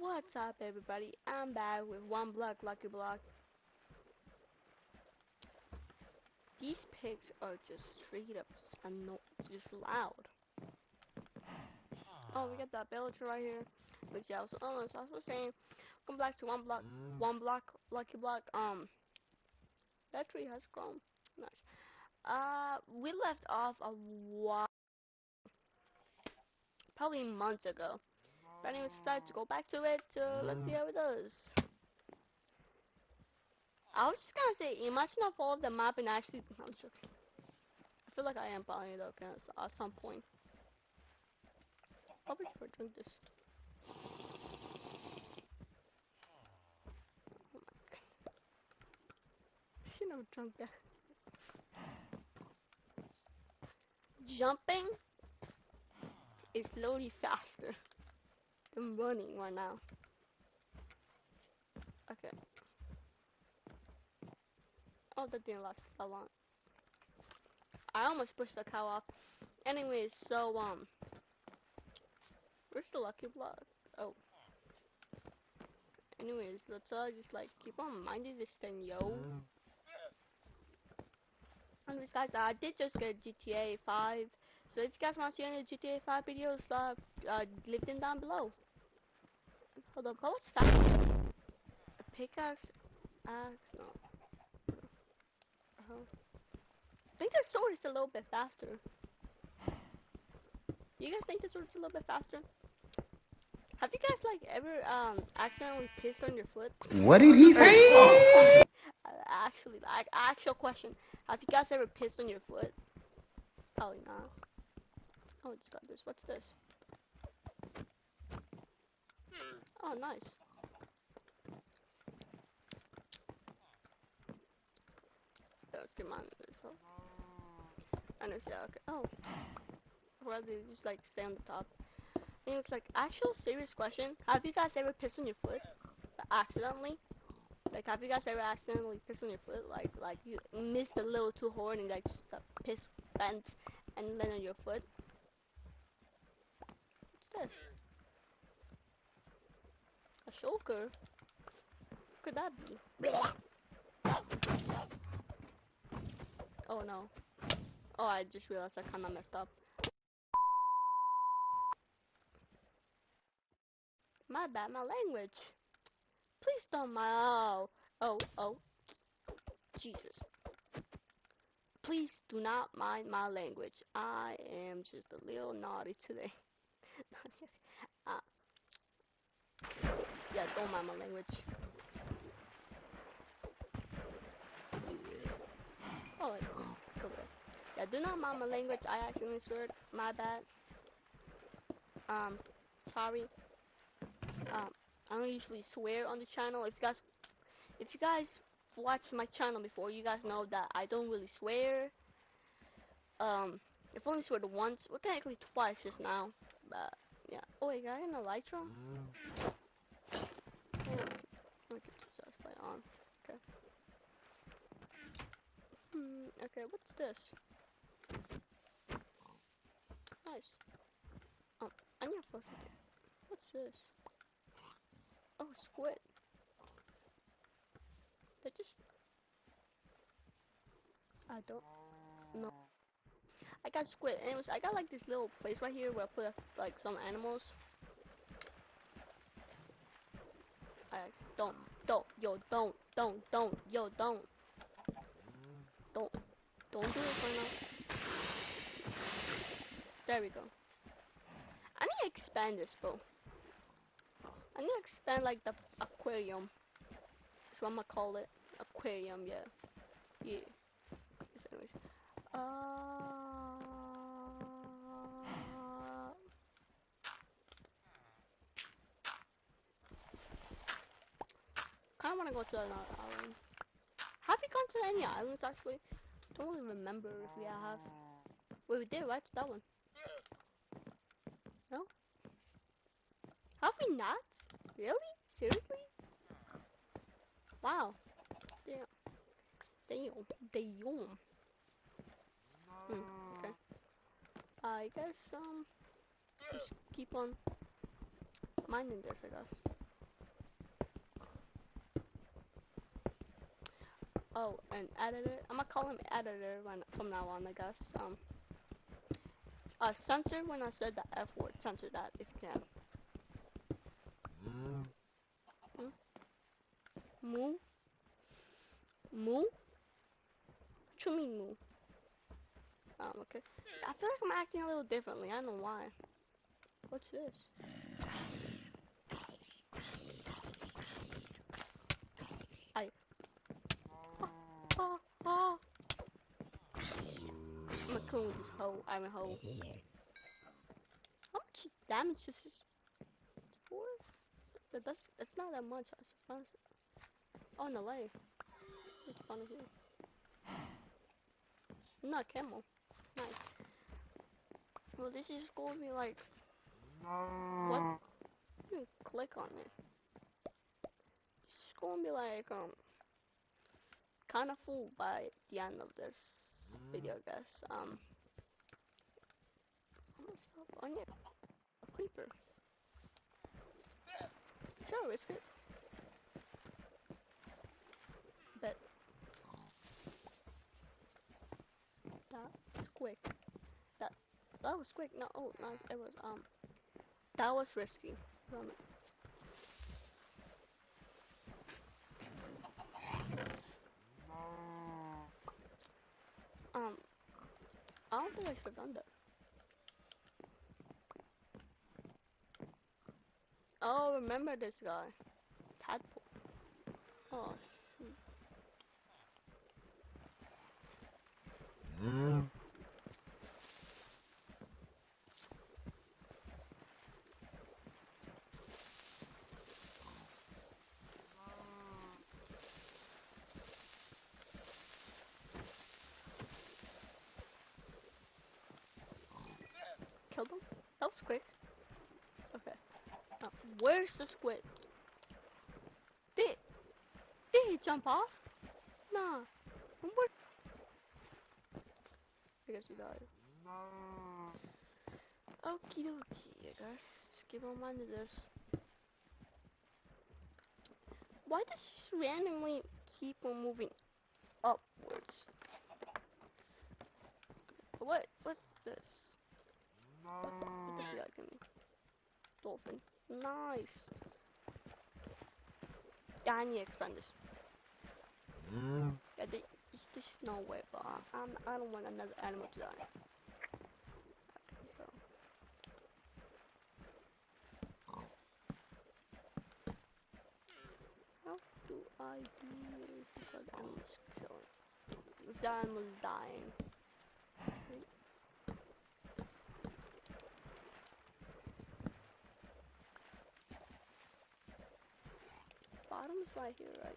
What's up, everybody? I'm back with one block, Lucky Block. These pigs are just straight up anno- just loud. Oh, we got that villager right here. Which yeah, I was, so I was saying, come back to one block, one block, Lucky Block. Um, that tree has grown. Nice. Uh, we left off a while, probably months ago. But anyways, decided to go back to it. Uh, let's see how it does. I was just gonna say, imagine I followed the map and actually. I'm joking. I feel like I am following it so at some point. Probably should drink this. Oh my god. I shouldn't have drunk that. Jumping is slowly faster. I'm running right now. Okay. Oh, that didn't last that long. I almost pushed the cow off. Anyways, so, um, where's the lucky block? Oh. Anyways, let's, uh, just, like, keep on minding this thing, yo. Anyways, guys, I did just get GTA 5. So if you guys want to see any GTA 5 videos, uh, uh, leave them down below. Hold on, but what's faster? A pickaxe, axe, no. Uh -huh. I think the sword is a little bit faster. You guys think the sword's a little bit faster? Have you guys like ever um accidentally pissed on your foot? What did he say? Uh, actually, like actual question. Have you guys ever pissed on your foot? Probably not. Oh, it's got this. What's this? Oh, nice. Let's get mine this up. And it's yeah, okay. Oh. Rather just like stay on the top. And it's like actual serious question. Have you guys ever pissed on your foot? Accidentally? Like have you guys ever accidentally pissed on your foot? Like like you missed a little too hard and like just the piss bent and landed on your foot? What's this? Shulker? What could that be? Oh no. Oh, I just realized I kinda messed up. My bad, my language. Please don't mind. Oh, oh, oh. Jesus. Please do not mind my language. I am just a little naughty today. yeah, don't mind my language. Oh, it's okay. Yeah, do not mind my language. I accidentally sweared. My bad. Um, sorry. Um, I don't usually swear on the channel. If you guys, if you guys watched my channel before, you guys know that I don't really swear. Um, I've only sworn once, well technically twice just now, but yeah. Oh wait, got an elytra? Oh, look at this play on. Okay. Hmm, okay, what's this? Nice. Oh, I need a faucet. What's this? Oh, squid. That just... I don't know. I got squid. Anyways, I got like this little place right here where I put like some animals. I don't, don't, yo, don't, don't, don't, yo, don't. Don't, don't do it right now. There we go. I need to expand this, bro. I need to expand like the aquarium. That's what I'm gonna call it. Aquarium, yeah. Yeah. Yes, anyways. Uh... Kinda wanna go to another island. Have you gone to any islands actually? I Don't really remember if we have. Wait, we did, right? That one. No? Have we not? Really? Seriously? Wow. Damn. Damn. Damn. Hmm, okay. I guess, um, just keep on mining this, I guess. Oh, an editor. I'm gonna call him editor when, from now on, I guess. Um, uh, censor when I said the F word. Censor that if you can. Moo? Moo? What you mean moo? Um, okay. I feel like I'm acting a little differently. I don't know why. What's this? I. Ah, ah. Coon with this hoe. I'm a hoe. How much damage is this for? That's that's not that much. I suppose. Oh, lake. It's fun. Not camel. Nice. Well, this is going to be like. What? Me click on it. This is going to be like um. Kind of full by the end of this video, I guess. Um. What's up on it? A creeper. Sure, risk it. Bet. That's quick. That that was quick. No, oh, no, it was um. That was risky. From um, I don't think I should have done that. Oh, remember this guy, Tadpole. Oh, shoot. Killed him? That was quick. Okay. Now, where's the squid? Did, did he jump off? Nah. Where? I guess he died. Okie dokie, I guess. Just keep on mind this. Why does she randomly keep on moving upwards? What? What's this? What, what does that give me? Dolphin. Nice. Yeah, I need to expand this. Mm. Yeah, there- there's, there's no way, but I, I'm, I don't want another animal to die. Okay, so. How do I do this without the animals killing? The animal's dying. fly here, right?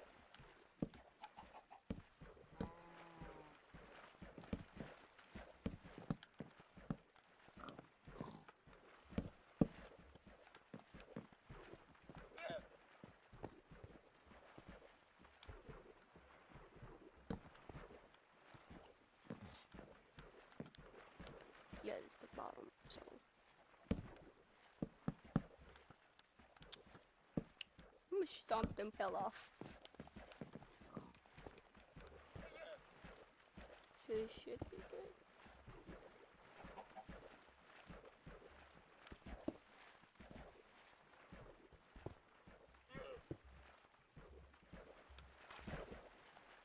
I'm gonna stomp them fell off. Shit, shit, shit.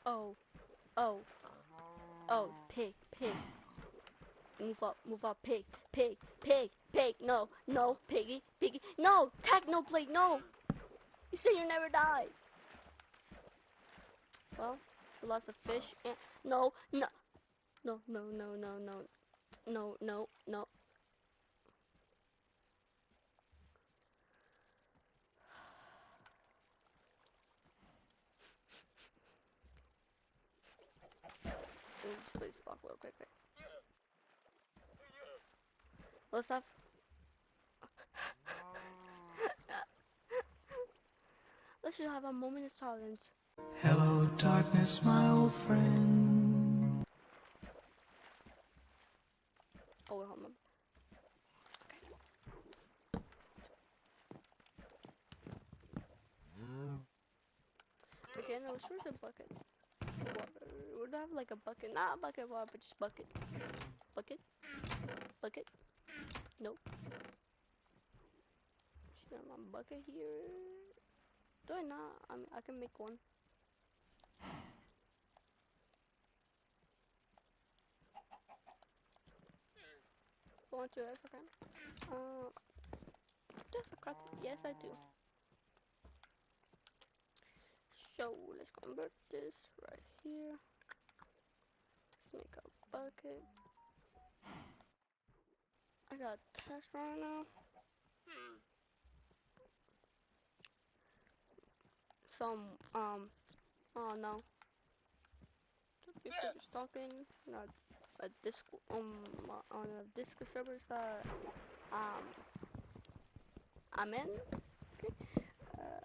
Oh, oh, oh, pig, pig. Move up, move up, pig, pig, pig, pig. No, no, piggy, piggy. No, Technoblade, no. You say you never die. Well, we lost a fish. And no, no, no, no, no, no, no, no, no, no. Please walk real quick. Let's have. Let's have a moment of silence. Hello, darkness, my old friend. Oh, hold on. Okay. Again, I was sure the bucket. Water. sword have like a bucket? Not a bucket of water, but just bucket. Bucket? Bucket? Nope. Just got my bucket here. Not? I mean, I can make one. Want to? That's okay. Uh, I a craft? Yes, I do. So let's convert this right here. Let's make a bucket. I got text right now. Some um oh no. People just talking not a disc um on a disc servers that um I'm in. Okay. Uh,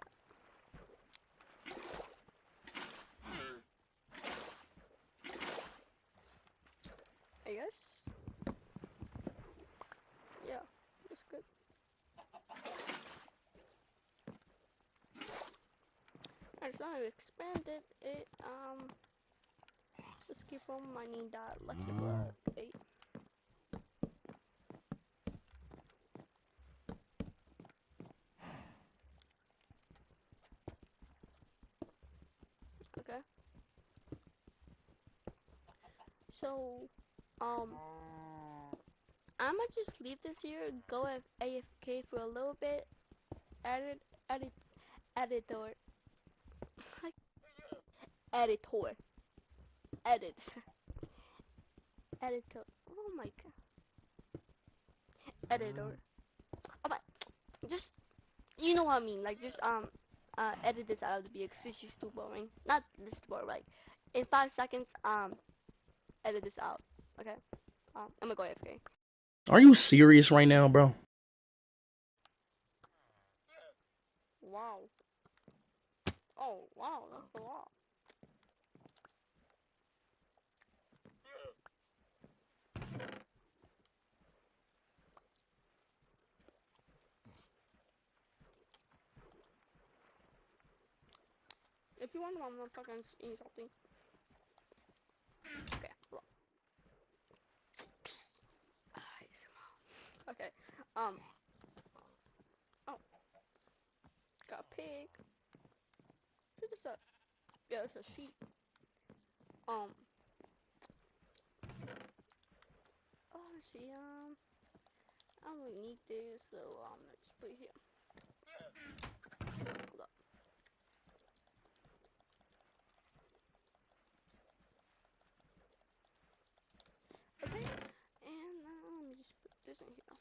I guess. Yeah, that's good. I just want to expand it. It um. Let's keep on mining that lucky block eight. Okay. So, um, I'ma just leave this here, go AFK for a little bit, edit, edit, editor, editor, edit, editor, oh my god, editor, oh my, just, you know what I mean, like, just, um, uh, edit this out of the video, because it's just too boring, not this boring, like, in five seconds, um, edit this out, okay, um, I'm gonna go AFK. Are you serious right now, bro? Wow. Oh, wow, that's a lot. You want, I'm not fucking something. Okay, ASMR. Okay, um. Oh. Got a pig. Pick this up. Yeah, it's a sheep. Um. Oh, see, um. I don't really need this, so um, let's put it here. Hold up. Okay, and uh, let me just put this in here.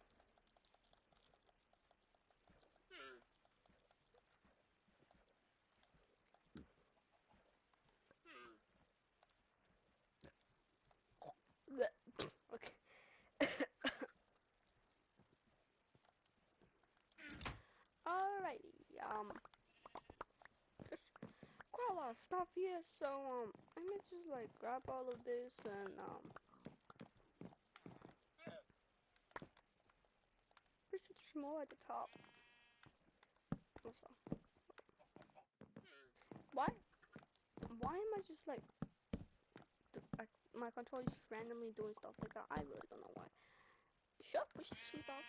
Bleh. Okay. Alrighty, um, there's stuff here, so um, let me just like grab all of this and um, there's just more at the top. Also, why, why am I just like, the, my controller just randomly doing stuff like that? I really don't know why. Shut push this shit off.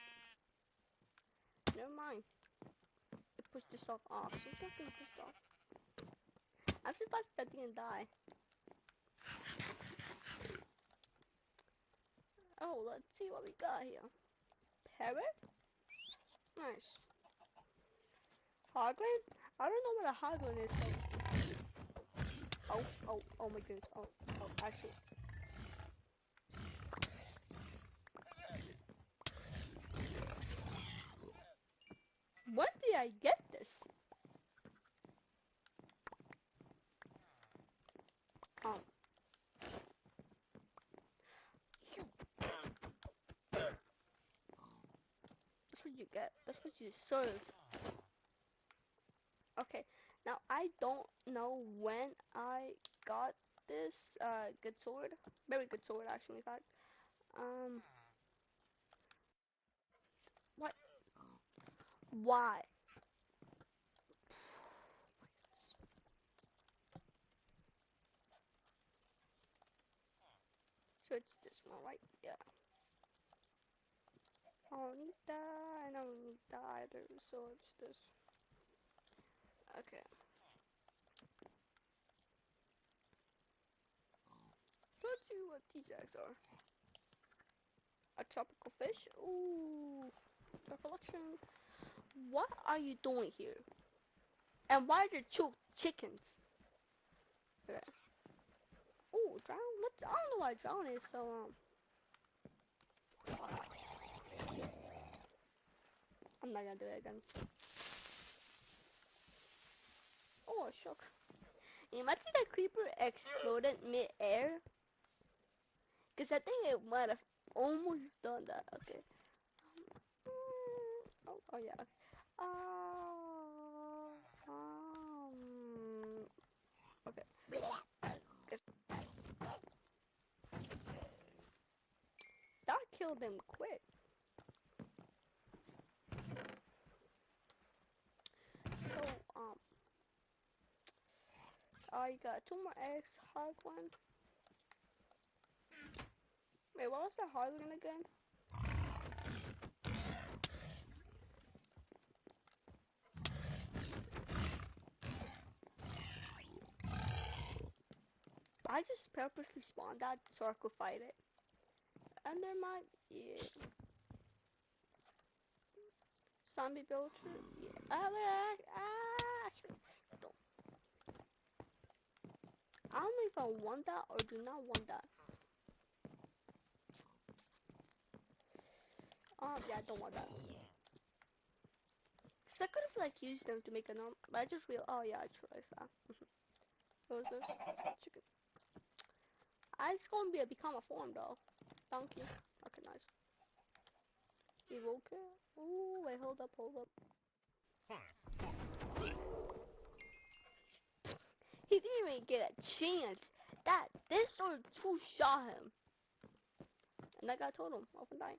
Never mind. It pushed this stuff off. So it's not gonna push off. I'm surprised that didn't die. Oh, let's see what we got here. Parrot? Nice. Hoglin? I don't know what a hoglin is. So. Oh, oh, oh my goodness. Oh, oh, actually. What did I get this? Oh. That's what you get. That's what you serve. Okay, now I don't know when I got this uh good sword. Very good sword actually in fact. Um what why? Alright, yeah. I don't need that, I don't need that either, so it's this. Okay. So let's see what these eggs are. A tropical fish? Ooh. Recollection. What are you doing here? And why are there two chickens? Okay. Ooh, drown? Let's, I don't know why drown is, so, um. I'm not gonna do it again. Oh, shook. Imagine that creeper exploded mid-air. Cause I think it might have almost done that. Okay. Um, oh, oh yeah. Uh, um, okay. That killed him quick. So, um, I got two more eggs, Harlequin. Wait, what was the Harlequin again? I just purposely spawned that so I could fight it. And there might, yeah. Zombie builder, yeah. Uh, I, I actually don't. I don't know if I want that or do not want that. Um, yeah, I don't want that. Cause I could have like used them to make a norm, but I just real. Oh yeah, I realized that. what was this? Chicken. I just gonna be a become a form though. Donkey. Okay, nice. Evoker. Ooh, wait, hold up, hold up. He didn't even get a chance. That this sword two shot him. And like I told him, open dying.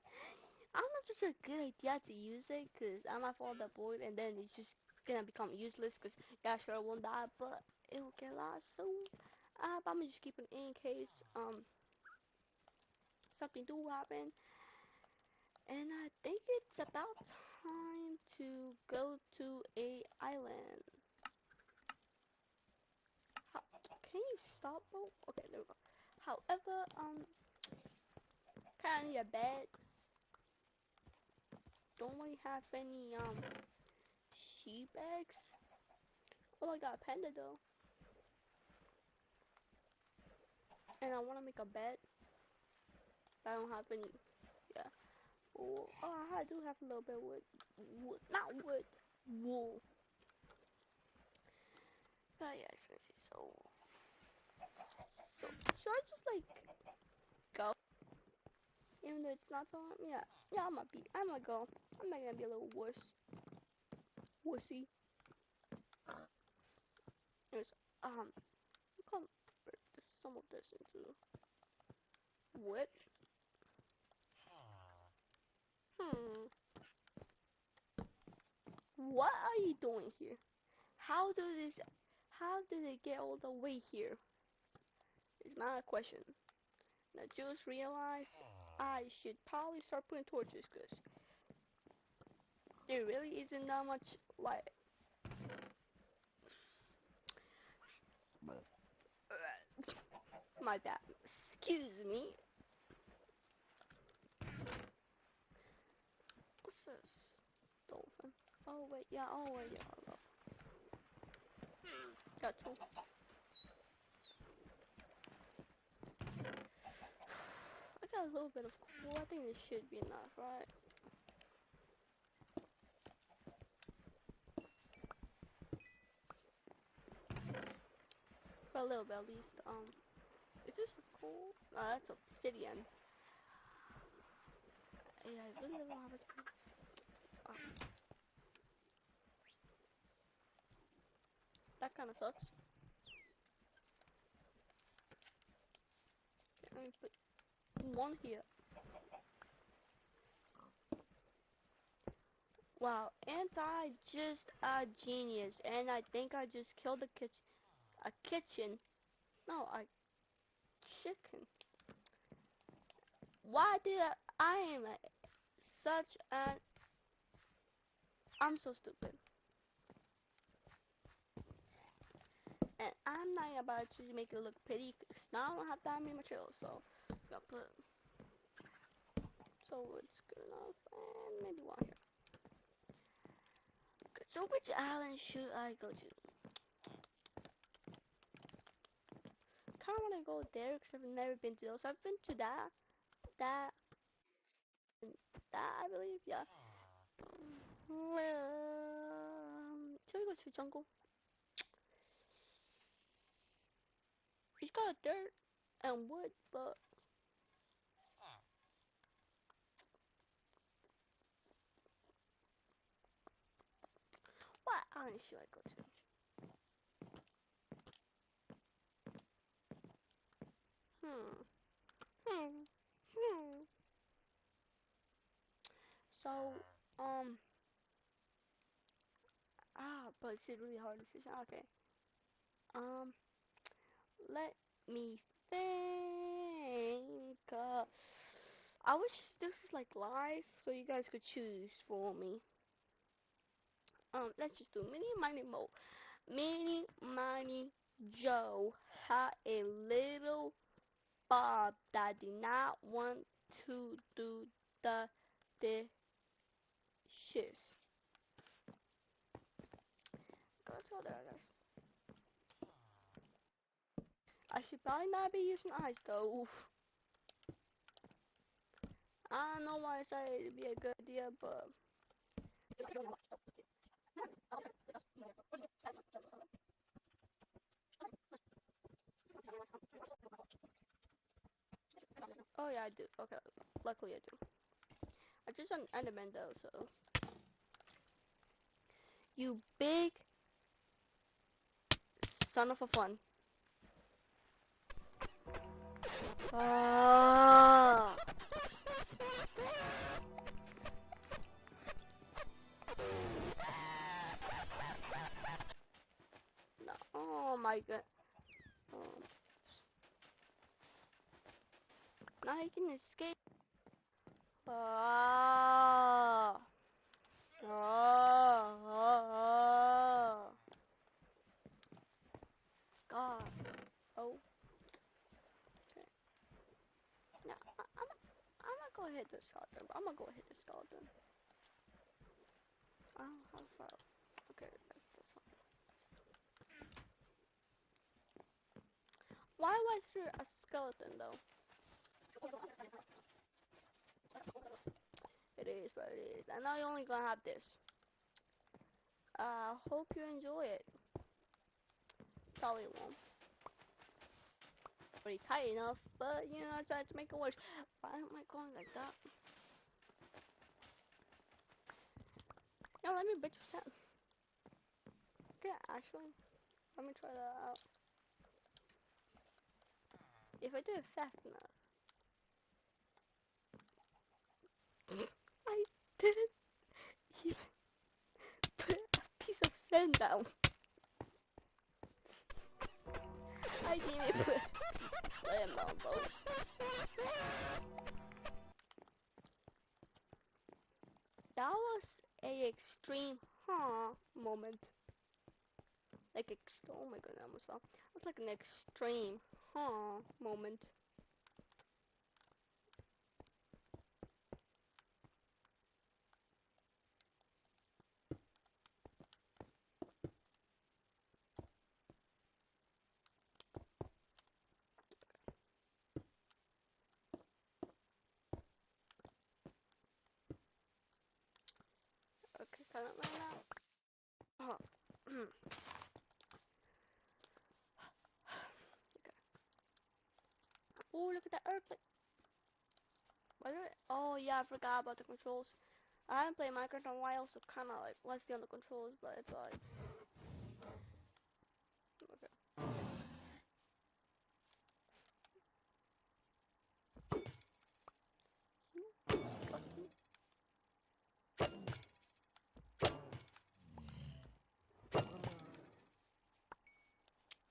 I don't know if it's a good idea to use it, cause I might fall the board and then it's just gonna become useless, cause yeah, sure I won't die, but it will get lost. So uh, I'm gonna just keep it in case um something do happen. And I think it's about time to go to a island. How, can you stop? Oh, okay, there we go. However, um, kind of need a bed. Don't really have any um sheep eggs. Oh, I got a panda though. And I want to make a bed. I don't have any. Yeah. Oh, oh, I do have a little bit of wood. Wood, not wood. Wool. Oh yeah, it's gonna see so. So should I just like go? Even though it's not so. Yeah, yeah, I'm gonna be. I'm gonna go. I'm not gonna be a little wuss. Wussy. Anyways, um, this, some of this into wood. Hmm. What are you doing here? How does this? How did it get all the way here? Is my question. I just realized I should probably start putting torches because there really isn't that much light. My bad. Excuse me. What's this? Dolphin. Oh wait, yeah, oh wait, yeah. Got two. Got a little bit of cool. I think this should be enough, right? For a little bit at least. Um, is this a coal? No, that's obsidian. Yeah, I really don't have a. Um, that kind of sucks. Let me put one here. Wow, and I just a genius, and I think I just killed a kitchen. A kitchen? No, a chicken. Why did I? I am a, such an. I'm so stupid. And I'm not about to make it look pretty. Cause now I don't have that many materials, so I'm. So it's good enough, and maybe one here. Okay, so which island should I go to? Kind of want to go there because I've never been to those. I've been to that, that, that I believe. Yeah. Um, should we go to jungle? He's got dirt and wood, but what island should I go to? Hmm. Hmm. Hmm. So, um. Ah, but it's a really hard decision. Okay. Um. Let me think. Uh, I wish this was like live, so you guys could choose for me. Um, let's just do Mini Mini Mo. Mini Mini Joe had a little Bob that did not want to do the dishes. Let's go there. I should probably not be using ice stove. I don't know why I said it'd be a good idea, but Oh yeah, I do. Okay, luckily I do. I just on Enderman though, so. You big son of a fun. Ah. My god. Oh. Now he can escape. Ah. Ah. ah. God. Oh. Okay. Now, I, I'm, I'm not gonna hit the skeleton. I'm gonna go hit the skeleton. Oh, how far? Okay, that's this one. Why was there a skeleton though? It is what it is. I know you're only gonna have this. I uh, hope you enjoy it. Probably won't. Pretty tight enough, but you know, I tried to make it worse. Why am I going like that? No, let me bitch something. Okay, actually, let me try that out. If I do it fast enough. I didn't even put a piece of sand down. I didn't put sand on both. That was a extreme huh moment. Like ex oh my god, I almost fell. It was like an extreme huh moment. Okay, land now? Oh. okay. Oh, look at that airplane. It? Oh, yeah, I forgot about the controls. I haven't played Minecraft in a while, so kind of like rusty on the controls, but it's alright. Okay.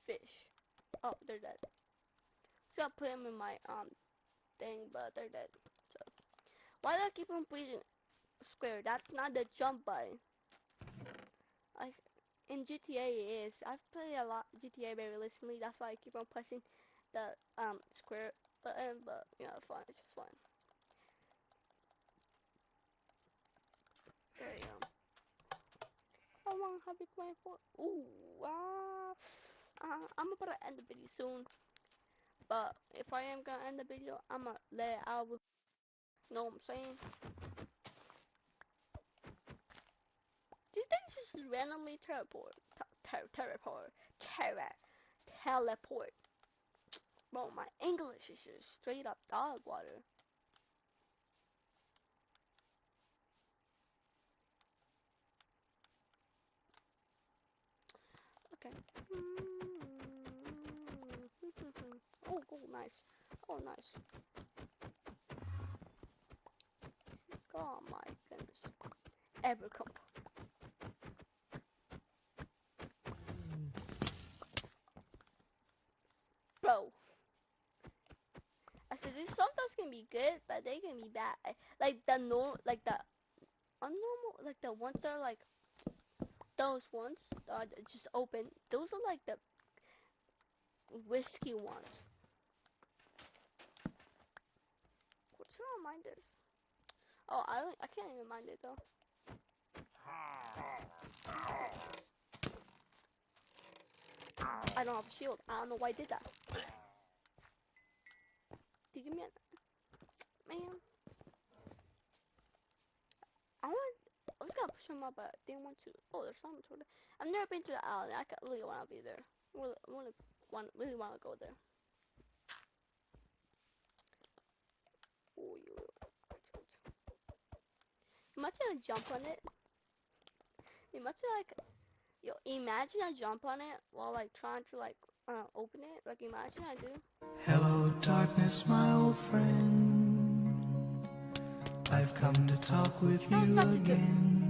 Fish. Oh, they're dead. So I'll put them in my um thing, but they're dead. So why do I keep on breathing square? That's not the jump button. I in GTA it is. I've played a lot GTA very recently. That's why I keep on pressing the um square button. But you know, fun. It's just fun. There you go. How long have you playing for? Ooh, wow. Uh, I'm about to end the video soon. But if I am gonna end the video, I'm gonna let it out. with- Know what I'm saying? These things just randomly teleport, te- te- teleport, tele- teleport. Bro, my English is just straight up dog water. Okay. Oh, oh, nice. Oh, nice. Oh my goodness. Ever come. Bro. I said this sometimes can be good, but they can be bad. Like the no, like the unnormal, like the ones that are like those ones that just open. Those are like the risky ones. What's wrong mind this? Oh, I don't, I can't even mind it though. I don't have a shield. I don't know why I did that. Did you give me a man? I want. I was gonna push him up, but I didn't want to. Oh, there's something to it. I've never been to the island. I really want to be there. Really, want, really want to go there. Oh, you. Imagine I jump on it. Imagine like, yo, imagine I jump on it while like trying to like uh, open it. Like imagine I do. Hello, darkness, my old friend. I've come to talk with you again.